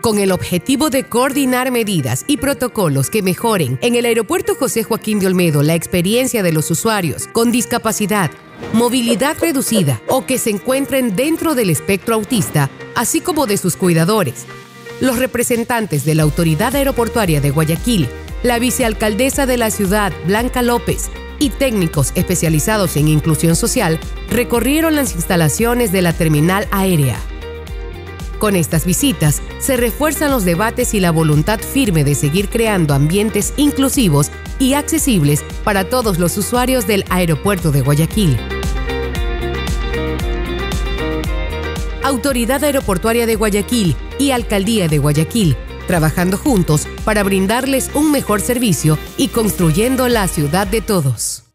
con el objetivo de coordinar medidas y protocolos que mejoren en el aeropuerto José Joaquín de Olmedo la experiencia de los usuarios con discapacidad, movilidad reducida o que se encuentren dentro del espectro autista, así como de sus cuidadores. Los representantes de la Autoridad Aeroportuaria de Guayaquil, la vicealcaldesa de la ciudad, Blanca López, y técnicos especializados en inclusión social recorrieron las instalaciones de la terminal aérea. Con estas visitas se refuerzan los debates y la voluntad firme de seguir creando ambientes inclusivos y accesibles para todos los usuarios del aeropuerto de Guayaquil. Autoridad Aeroportuaria de Guayaquil y Alcaldía de Guayaquil, trabajando juntos para brindarles un mejor servicio y construyendo la ciudad de todos.